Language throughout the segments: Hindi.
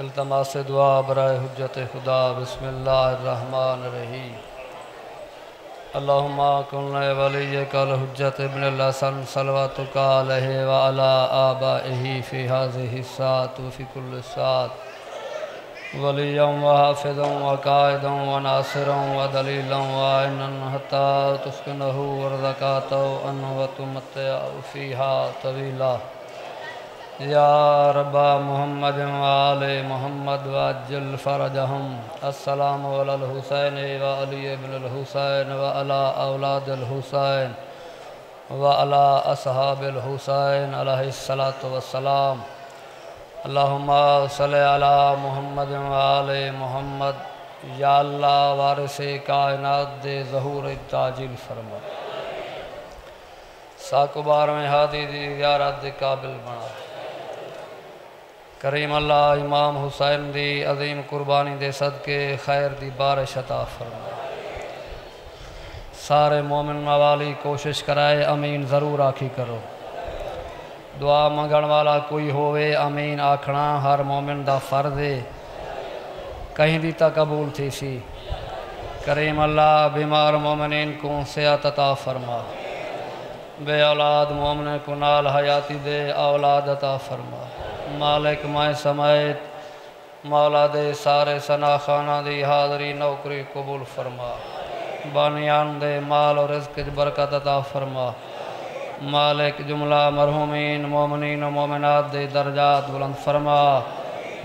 अल्तमास दुआ बरए हजत खुदा बसमान रही अल्लाहुम्मा वली कल हजत इब्न लसन सलवतुका अलैहि व अला आबाइही फ़ी हाज़िहि सात व फ़ी कुल्ल सात वलियम व हाफिज़म व कायदम व नासिरम व दलीलम व इनन हता तुस्किनहु व रज़कातहु अन व तुमत्तअ फीहा तवीला। या रब्बा मोहम्मद वाल मोहम्मद वाजल फ़रजहम। अस्सलाम वलल हुसैन व अली इब्न हुसैन व अला औलाद हुसैन व अला असहाबिल हुसैन अलैहिस्सलातु वस्सलाम। अल्लाहुम्मा सल्लि अला मोहम्मद वाल मोहम्मद या अल्लाह वारिस कायनात दे ज़हूर ताजिल फरमा साकुबार में हादी दी दे काबिल बना करीम अल्लाह इमाम हुसैन दी अजीम कुर्बानी दे सदके खैर दी बारिश अता फरमा सारे मोमिन वाली कोशिश कराए अमीन ज़रूर आखी करो दुआ मंगण वाला कोई होवे अमीन आखना हर मोमिन दा फ़र्ज़ है। कहीं दी ता कबूल थी सी। करीम अल्लाह, बीमार मोमिन को सेहत अता फरमा। बे औलाद मोमिन को नाल हयाती दे औलाद अता फरमा। मालिक मैं समेत मौला दे सारे सना खाना दी हाजरी नौकरी कबूल फरमा। बानियान दे माल और रिज्क बरकत अता फरमा। मालिक जुमला मरहुमीन मोमिन मोमिनात दे दर्जात बुलंद फरमा।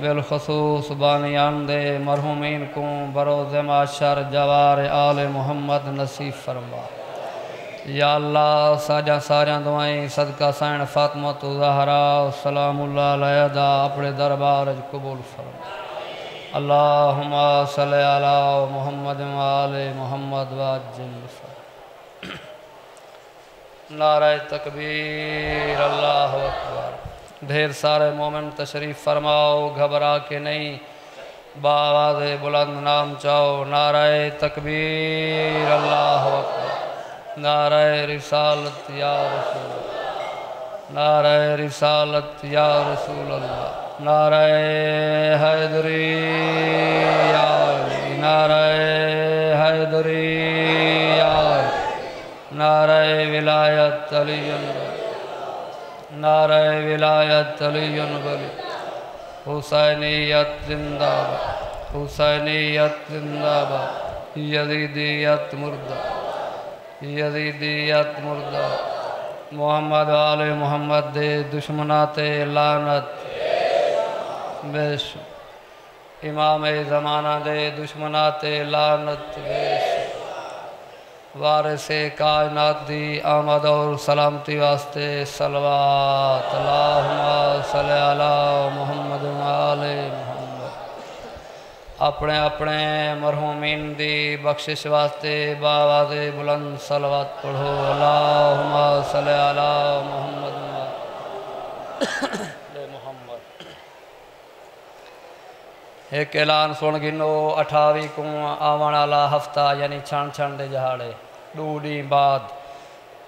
बिलखसूस बानियान दे मरहुमीन को बरोज़ माशर जवार आल मोहम्मद नसीब फरमा। या अल्लाह, साजा सारिया दुआएँ, सदका सैन फातमा तो जहरा, सलामुल्लाह अपने दरबार कबूल फरमा। अल्लाहुम्मा अला मुहम्मद वाले मोहम्मद वाजिल नारा तकबीर, अल्लाह अकबर। ढेर सारे मोमिन तशरीफ़ फरमाओ, घबरा के नहीं। बावाज बुलंद नाम चाहो नाराय तकबीर, अल्लाह अकबर। नाराय रिसालत या रसूल नाराय रिसालत या रसूल अल्लाह नाराय हैदरी या नाराय हैदरी नाराय विलायत अली नाराय विलायत अली बली। हुसैनियत जिंदाबाद हुसैनियत जिंदाबाद यजीदियत मुर्दा यजीदियत मुर्दा मोहम्मद आल मोहम्मद दे दुश्मनाते लानत। बेश इमाम ज़माना दे दुश्मनाते लानत। बेश वारिस कायनात दी आमद और सलामती वास्ते सलवात। मुहम्मद आले अपने अपने मरहूमीन दी बख्शिश वास्ते बावाज बुलंद सलवात पढ़ो। अल्लाहुम्मा सल्लि अला मुहम्मद मुहम्मद एक ऐलान सुन गिनो, अठावी को आवन वाला हफ़्ता यानी छण छण दे जहाड़े। दो ॾींहं बाद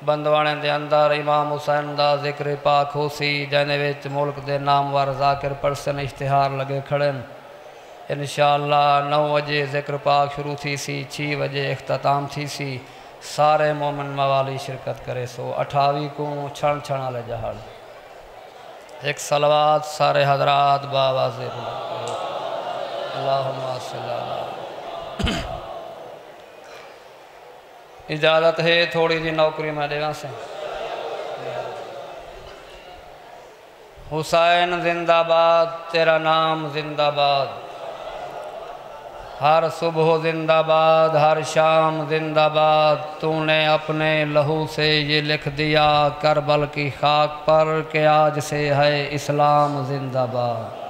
बंदवाणे के अंदर इमाम हुसैन का ज़िक्र पाक हो सी जैसे विच मुल्क के नामवर जाकिर परसन इश्तिहार लगे खड़े इन नौ बजे ज़िक्र पाक शुरू थी सी, छः बजे अख्ताम थी सी। सारे मोमिन मवाली शिरकत करे, सो अठावी को छण छण वाले जहाड़। एक सलवात सारे हजरात बाबा इजाज़त है थोड़ी जी नौकरी मैं देवा से। हुसैन जिंदाबाद, तेरा नाम जिंदाबाद। हर सुबह जिंदाबाद, हर शाम जिंदाबाद। तूने अपने लहू से ये लिख दिया, करबल की खाक पर के आज से है इस्लाम जिंदाबाद।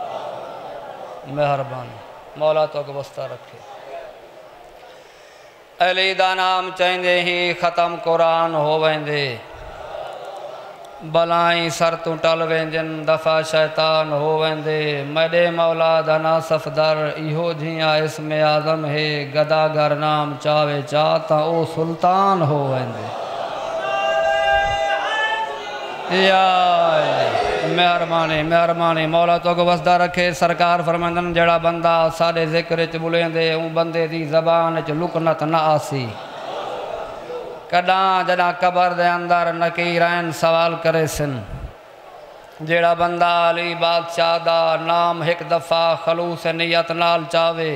मेहरबानी। मौला तो बस्ता रखे। अली का नाम चाहते ही ख़त्म कुरान हो वेंदे। बलाई सर तू टल वेंजन, दफ़ा शैतान हो वेंदे। मॾे मौला दना सफ़दर, इहो जीअं इसम आज़म हे गदागर नाम चावे चा, त ओ सुल्तान हो वेंदे। या मेहरबानी मेहरबानी। मौला तो वसदा रखे, सरकार फरमंदन, जड़ा बंदा साडे ज़िक्र च बुलेंदे बंदे दी ज़बान च लुकनत न आसी। कॾां जॾां क़बर दे अंदर नकीर आहिनि सवाल करे सन। जहिड़ा बंदा अली बादशाह नाम हिकु दफ़ा खलूस नियत नाल चावे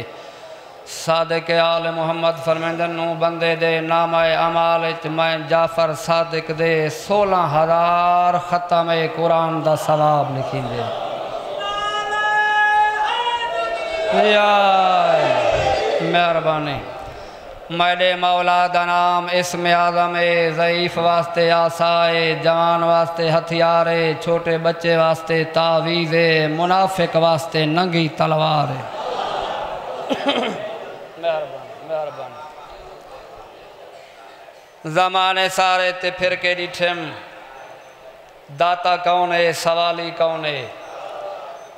सादिक आल मुहम्मद फरमेंदन बंदे दे नाम अमाल मैं जाफ़र सादिक दे सोलह हज़ार ख़तम कुरान दा सवाब लिखींदे। मेहरबानी। मैडे मौला दा नाम, इसम आज़म ए, ज़ईफ़ वास्ते आसाए जवान वास्ते हथियार है छोटे बच्चे वास्ते तावीज़ है मुनाफिक वास्ते नंगी तलवार ज़माने सारे ते फिर के ॾिठम दाता कौन है, सवाली कौन है?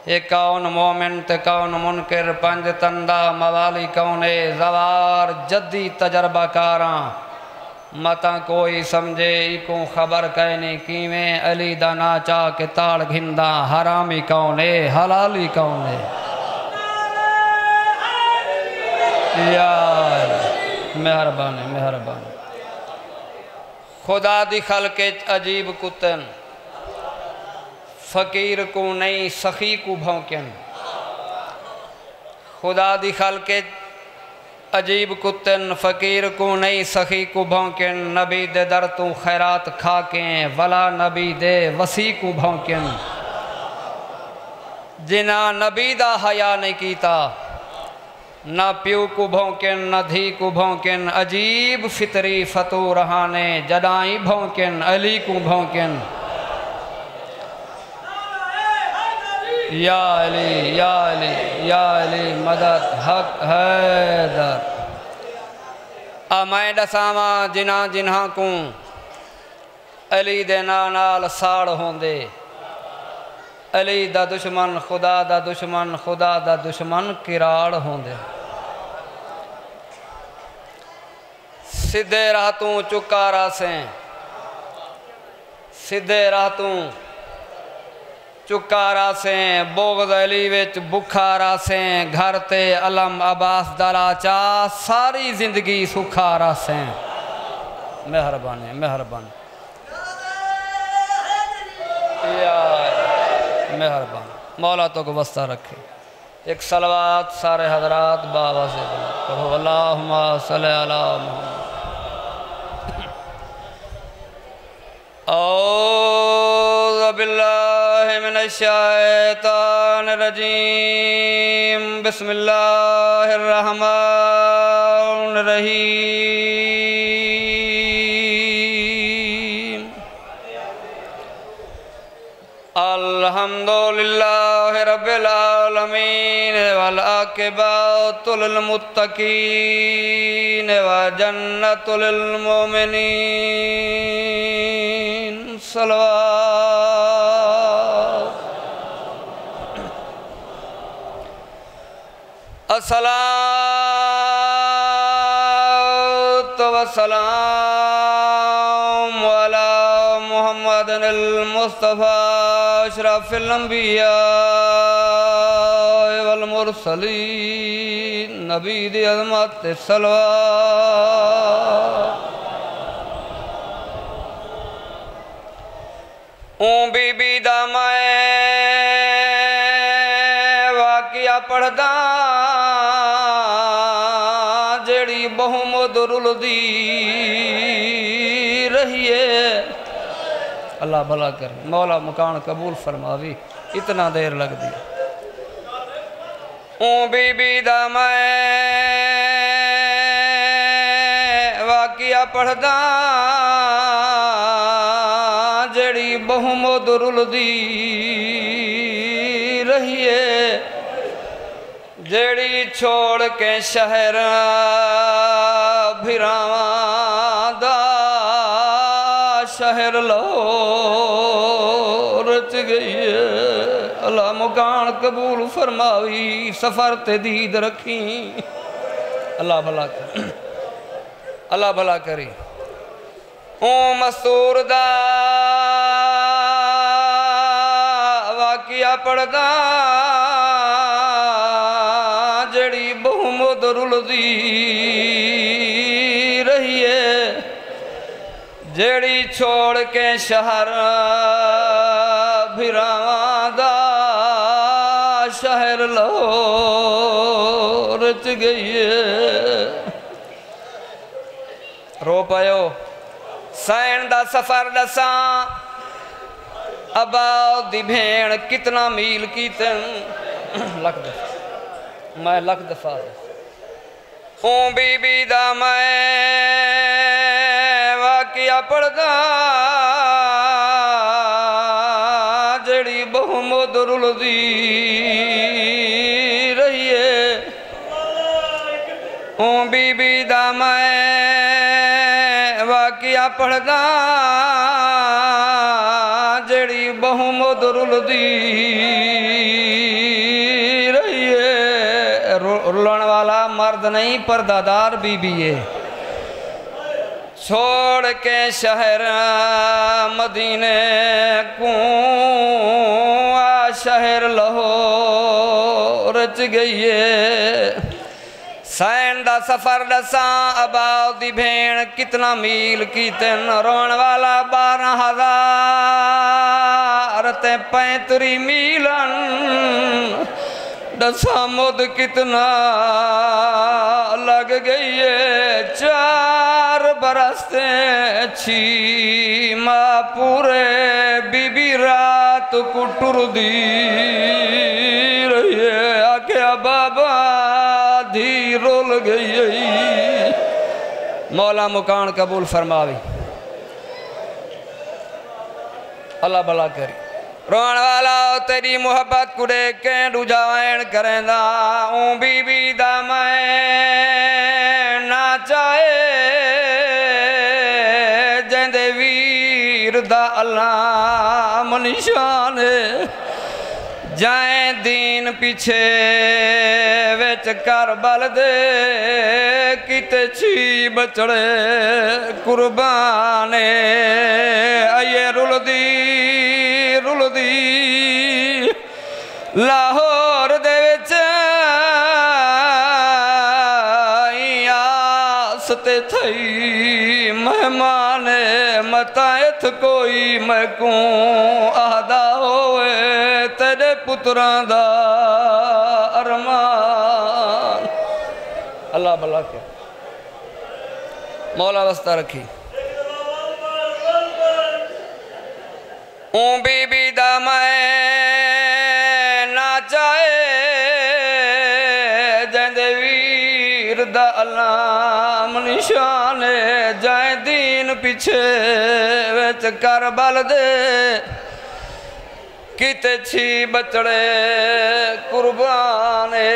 ये कौन मोमिन कौन मुनकर? पंज तंदा मवाली कौन है? जवार, जद्दी तजर्बा कारा मता कोई समझे, इको खबर कहने किवें अली दा नाचा के घिंदा। हरामी कौन है, हलाली कौन है? यार, मेहरबानी मेहरबानी। खुदा दी खल के अजीब कुतन फ़कीर को नहीं सखी को भौंकन। खुदा दी खल के अजीब कुतन फ़कीर को नहीं सखी को भौंकन। नबी दे दर तू खैरात खा के वला नबी दे वसी को भौंकन। जिना नबी दा हया नहीं कीता न प्यू को भौंकन न धी को भौंकन अजीब फितरी फतू रहाने जदाई भौंकन अली को भौंकन या अली या अली या अली, मदद, हक, हैदर। आ मैं दसावा जिना जिन्हा को अली दे नाल साड़ होंदे। अली दा दुश्मन, खुदा दा दुश्मन, खुदा दा दुश्मन किराड़ होंदे। सीधे राह तू चुका रासें सीधे राह तू चुकारा से बोगद अली विच बुखारा से घर ते अलम अब्बास दलाचा सारी ज़िंदगी सुखारा से मेहरबानी मेहरबानी। मेहरबानी। मौला तो को बस्ता रखे। एक सलवात सारे हजरात बाबा से पढ़ो अल्लाह सल शैतान रजीम। बिस्मिल्लाहिर्रहमान रहीम अल्हम्दुलिल्लाह रब्बिल आलमीन। वल आकिबातुल मुत्तकीन व जन्नतुल मुमिनीन सलवा वसलाम वाला मोहम्मद मुस्तफ़ा अशरफिलम्बिया वलमुरसली नबी दी अजमत सलवा। ऊँ बीबी दा मैं वाकिया पढ़दा बहुमद रुलदी रहिए अल्लाह भला कर, मौला मकान कबूल फरमावी, इतना देर लगती ओ मैं। वाकिया पढ़दा, जड़ी बहुमद रुलदी रहिए जड़ी छोड़ के शहर भिरावा दा, शहर लो गई है। मुकान कबूल फरमावी सफ़र ते दीद रखी। अल्लाह भला कर। अल्लाह भला करी। ओ मसूर वाकिया पढ़दा, जड़ी बहुमुद रुलदी रही है, जड़ी छोड़ के शहर भिरावां शहर लाहौर च गई है रो पायो सैन दा सफ़र दसा अबा दी भेण कितना मील की तेन लख दफ़ा मैं लख दफ़ा ओ बीबी दा मैं वाकिया पढ़दा जड़ी बहुमुद ओ बीबी दा मैं। वाकिया पढ़दा, जड़ी बहुमुद रुलदी रही है। रु- रुलन वाला मर्द नहीं परदादार बीबी है। छोड़ के शहर, मदीने को शहर लाहौर गई है। सैन दा सफ़र दसा, अबाव दी भेण, कितना मील की तेन रोण वाला बारह हज़ार ते पैंतरी मीलन। दसा मुद कितना लग गई है चार बरस से छी माँ पूरे बीबी रात कुटुर दी। गई। मौला मुकान कबूल फरमावी। अल्लाह भला करी। रोण वाला तेरी मोहब्बत कुड़े के रुझान करेंदा। ऊ बीबी दा ना चाहे, जंदे वीर दा अल्लाह निशान जाए दीन पिछे विच कर बल दे किते छी बचड़े कुर्बाने आइए रुलदी रुलदी लाहौर आस ते थई, मेहमान मता इथ कोई, मैं को आदा होए तेरे पुत्रां दा अरमान। अल्लाह भला के मौला वस्ता रखी। ऊ बीबी दा मैं निशान जाए दीन पिछे विच कर बल दे। किते छी बचड़े कुर्बाने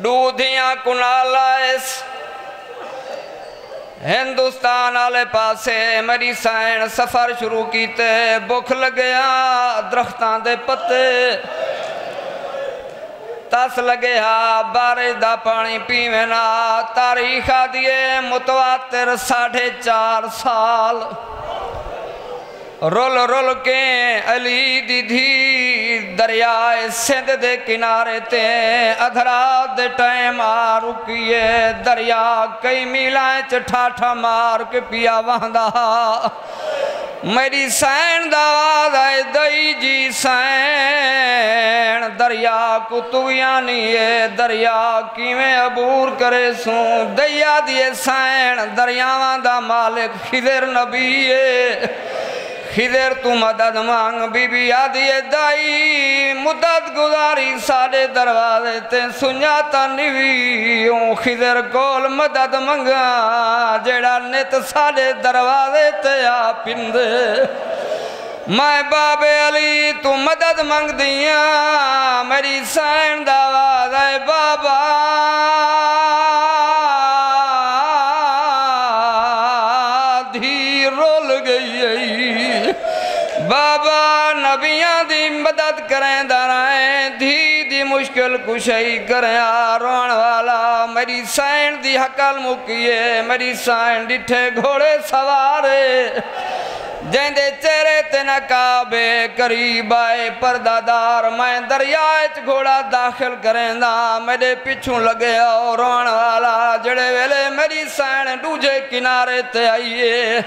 दूधियाँ कुनाला हिंदुस्तान वाले पासे मेरी सैन सफ़र शुरू कीते, भुख लगया दरख्तां दे पत्ते। तस लगया बारिश दा पानी पीवे ना तारीख दिए मुतवातिर साढ़े चार साल रुल रुल के अली दी धी दरियाए सिंध दे किनारे ते अधरा दे टाइम आ रुकिए दरिया कई मीलां च ठाठा मार के पिया वहदा मेरी सैन दाद आए दई जी सैन। दरिया कुतुबिया है, दरिया किमें अबूर करे सू? दैया दिए सैन दरियावान का मालिक खिदर नबी है। खिदर तू मदद मांग बीबी आदि दाई मुदत गुजारी साडे दरवाजे ते सुञाता निवी ऊं खिदर कोल मदद मंगा जेड़ा नित साडे दरवाजे ते आ पिंदे मैं बाबे अली तू मदद मंग दिया मेरी सैन दा आवाज़ है मदद करें दाराएँ धी दी मुश्किल कुशई करें। रोण वाला, मेरी साइन दी हकल मुकिए, मेरी साइन डिठे घोड़े सवार। जैंदे चेहरे ते नकाबे करीब आए परदादार, मैं दरियाए च घोड़ा दाखिल करें दा मेरे पिछू लगे आओ रोण वाला, जड़े वेले मेरी सैन दूजे किनारे ते आइए।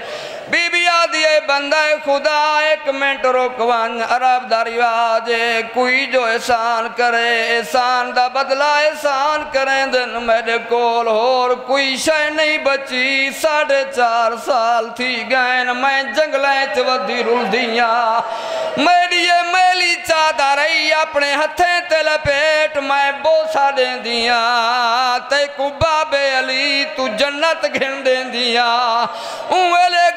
बीबी आदि बंदा खुदा एक मिनट रुकवन, अरब दा रिवाज कोई जो एहसान करे, एहसान दा बदला एहसान करें, दिन मेरे कोल होर कोई शय नहीं बची। साढ़े चार साल थी गए मैं जंगल च वधी रुलदियाँ। मेरी ये मेली चादा रही अपने हथे ते लपेट, मैं बोसा देंदियाँ। ते कुबा बे अली तू जन्नत घिन देंदियाँ। उवेले